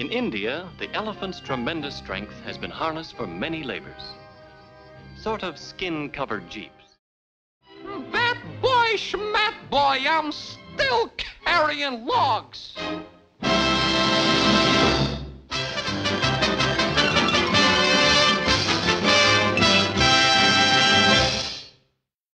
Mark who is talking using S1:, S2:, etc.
S1: In India, the elephant's tremendous strength has been harnessed for many labors. Sort of skin-covered jeeps.
S2: That boy, schmat boy, I'm still carrying logs.